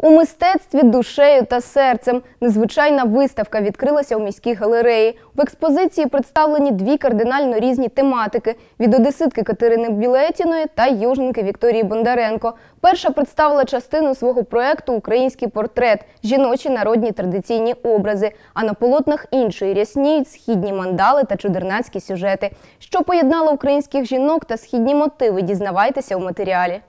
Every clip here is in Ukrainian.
У мистецтві душею та серцем незвичайна виставка відкрилася у міській галереї. В експозиції представлені дві кардинально різні тематики від одеситки Катерини Білетіної та южненки Вікторії Бондаренко. Перша представила частину свого проекту Український портрет жіночі народні традиційні образи. А на полотнах іншої рясніють східні мандали та чудернацькі сюжети. Що поєднало українських жінок та східні мотиви, дізнавайтеся у матеріалі.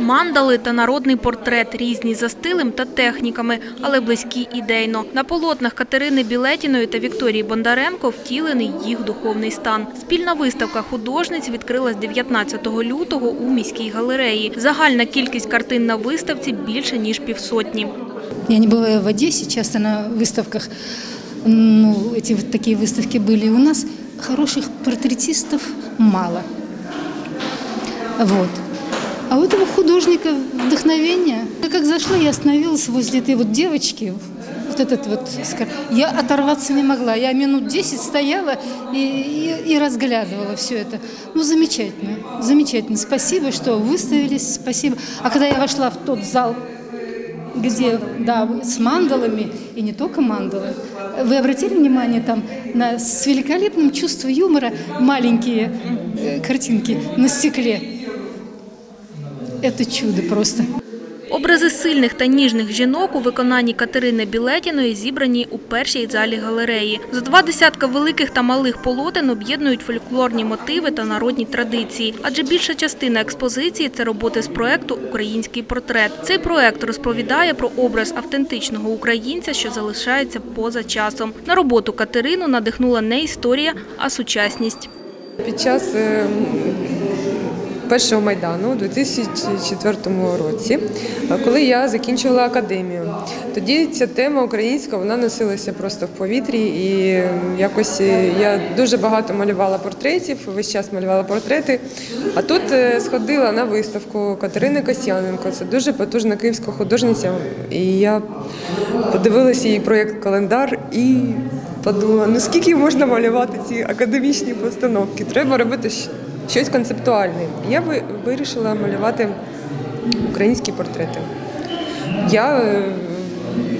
Мандали та народний портрет різні за стилем та техніками, але близькі ідейно. На полотнах Катерини Білетіної та Вікторії Бондаренко втілений їх духовний стан. Спільна виставка художниць відкрилась 19 лютого у міській галереї. Загальна кількість картин на виставці більше ніж півсотні. Я не бываю в Одессе, часто на выставках, ну, эти вот такие выставки были. У нас хороших портретистов мало. Вот. А у этого художника вдохновение. Я как зашла, я остановилась возле этой вот девочки, вот этот вот, я оторваться не могла. Я минут 10 стояла и, и, и разглядывала все это. Ну, замечательно, замечательно. Спасибо, что выставились, спасибо. А когда я вошла в тот зал, где, да, с мандалами, и не только мандалы. Вы обратили внимание там на, с великолепным чувством юмора маленькие э, картинки на стекле? Это чудо просто. Образи сильних та ніжних жінок у виконанні Катерини Білетіної зібрані у першій залі галереї. За два десятка великих та малих полотен об'єднують фольклорні мотиви та народні традиції. Адже більша частина експозиції це роботи з проекту Український портрет. Цей проект розповідає про образ автентичного українця, що залишається поза часом. На роботу Катерину надихнула не історія, а сучасність. Під час е, першого майдану у 2004 році, е, коли я закінчувала академію, тоді ця тема українська вона носилася просто в повітрі, і якось е, я дуже багато малювала портретів, весь час малювала портрети. А тут е, сходила на виставку Катерини Касьяненко. Це дуже потужна київська художниця. І я подивилася її проєкт календар і подумала, ну скільки можна малювати ці академічні постановки? Треба робити щось концептуальне. Я ви- вирішила малювати українські портрети. Я е,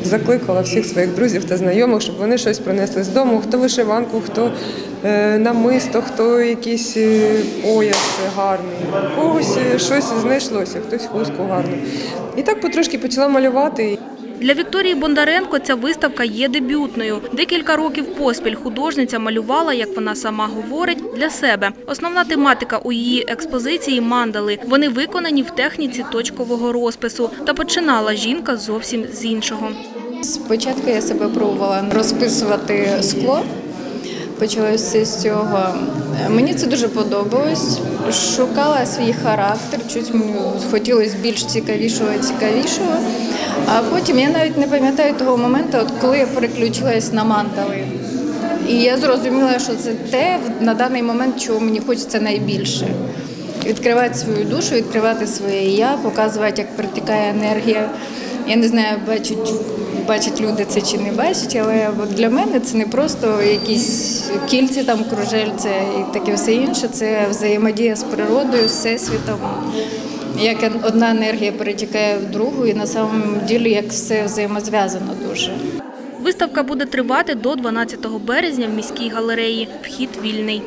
закликала всіх своїх друзів та знайомих, щоб вони щось принесли з дому, хто вишиванку, хто е, намисто, хто якийсь е, пояс гарний, когось щось знайшлося, хтось хустку гарну. І так потрошки почала малювати. Для Вікторії Бондаренко ця виставка є дебютною. Декілька років поспіль художниця малювала, як вона сама говорить, для себе. Основна тематика у її експозиції – мандали. Вони виконані в техніці точкового розпису. Та починала жінка зовсім з іншого. Спочатку я себе пробувала розписувати скло. Почалося з цього. Мені це дуже подобалось. Шукала свій характер, мені хотілося більш цікавішого і цікавішого. А потім я навіть не пам'ятаю того моменту, от коли я переключилась на мандали. І я зрозуміла, що це те на даний момент, чого мені хочеться найбільше. Відкривати свою душу, відкривати своє я, показувати, як протікає енергія. Я не знаю, бачать, бачать люди це чи не бачать, але от для мене це не просто якісь кільці, там кружельця і таке все інше. Це взаємодія з природою, з всесвітом. Як одна енергія перетікає в другу, і на самом ділі як все взаємозв'язано дуже. Виставка буде тривати до 12 березня в міській галереї. Вхід вільний.